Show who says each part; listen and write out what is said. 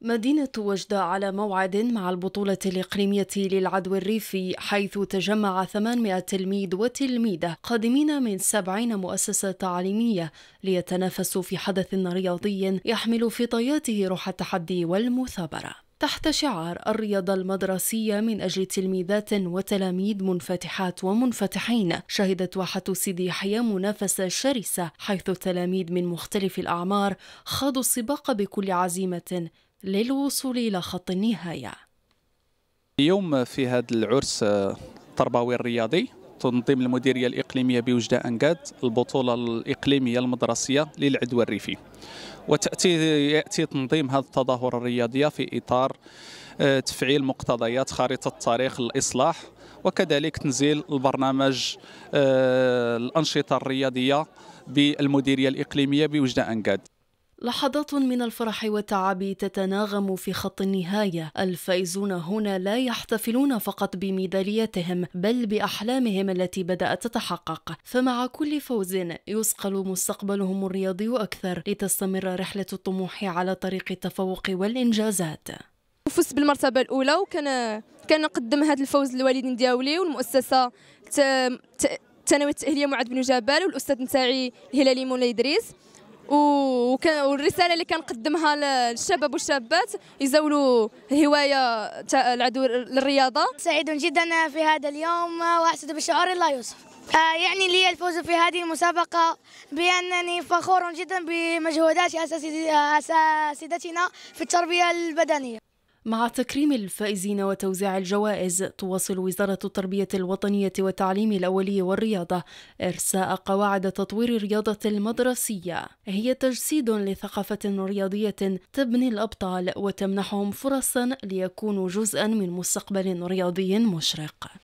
Speaker 1: مدينة وجدة على موعد مع البطولة الإقليمية للعدو الريفي حيث تجمع 800 تلميذ وتلميذة قادمين من 70 مؤسسة تعليمية ليتنافسوا في حدث رياضي يحمل في طياته روح التحدي والمثابرة. تحت شعار الرياضة المدرسية من أجل تلميذات وتلاميذ منفتحات ومنفتحين شهدت واحة سيدي يحيى منافسة شرسة حيث التلاميذ من مختلف الأعمار خاضوا السباق بكل عزيمة للوصول إلى خط النهاية.
Speaker 2: اليوم في هذا العرس التربوي الرياضي تنظيم المديرية الإقليمية بوجدة أنقاد البطولة الإقليمية المدرسية للعدوى الريفي. وتأتي يأتي تنظيم هذه التظاهرة الرياضية في إطار آه، تفعيل مقتضيات خارطة الطريق للإصلاح وكذلك تنزيل البرنامج آه، الأنشطة الرياضية بالمديرية الإقليمية بوجدة أنقاد
Speaker 1: لحظات من الفرح والتعب تتناغم في خط النهاية. الفائزون هنا لا يحتفلون فقط بميدالياتهم بل بأحلامهم التي بدأت تتحقق. فمع كل فوز يصقل مستقبلهم الرياضي أكثر لتستمر رحلة الطموح على طريق التفوق والإنجازات.
Speaker 3: فزت بالمرتبة الأولى وكان كان نقدم هذا الفوز للوالدين دياولي والمؤسسة الثانوية التأهيلية معاذ بن جبال والأستاذ نتاعي الهلالي مولاي إدريس. والرسالة اللي كنقدمها للشباب والشابات يزولوا الهوايه تاع العدو للرياضة.
Speaker 4: سعيد جدا في هذا اليوم واحسد بشعور لا يوصف. آه، يعني لي الفوز في هذه المسابقة بأنني فخور جدا بمجهودات أساتذتنا في التربية البدنية.
Speaker 1: مع تكريم الفائزين وتوزيع الجوائز تواصل وزارة التربية الوطنية والتعليم الأولي والرياضة إرساء قواعد تطوير الرياضة المدرسية. هي تجسيد لثقافة رياضية تبني الأبطال وتمنحهم فرصا ليكونوا جزءا من مستقبل رياضي مشرق.